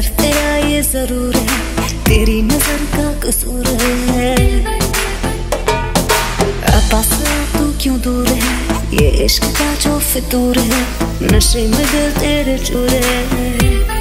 सिर्फ़ तेरा ये ज़रूर है, तेरी नज़र का कसूर है। पास तू क्यों दूर है? ये इश्क का जो फितूर है, नशे में दिल तेरे चूर है।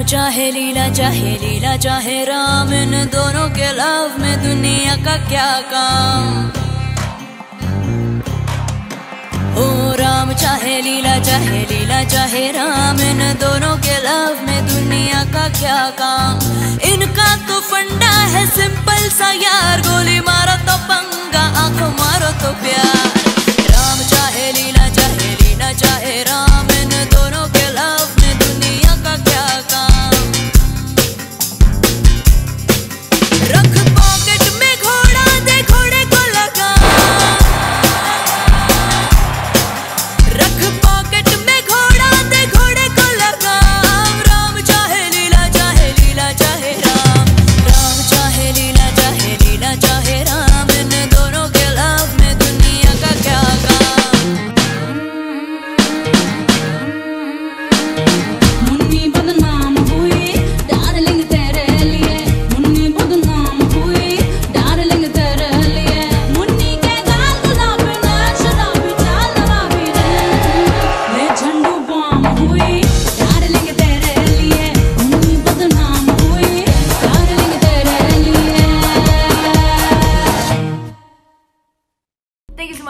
राम, चाहे लीला चाहे लीला, चाहे राम, इन दोनों के लव में दुनिया का क्या काम? ओ राम, चाहे लीला चाहे लीला, चाहे राम, इन दोनों के लव में दुनिया का क्या काम? इनका तो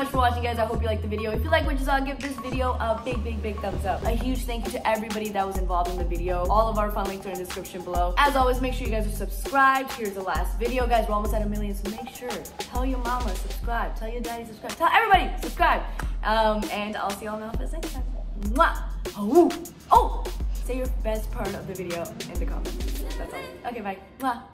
much for watching, guys. I hope you liked the video. If you like what you saw, give this video a big, big, big thumbs up. A huge thank you to everybody that was involved in the video. All of our fun links are in the description below. As always, make sure you guys are subscribed. Here's the last video, guys. We're almost at a million, so make sure. Tell your mama, subscribe. Tell your daddy, subscribe. Tell everybody, subscribe. Um, and I'll see y'all in the office next time. Mwah! Oh, oh! Say your best part of the video in the comments. That's all. Okay, bye. Mwah.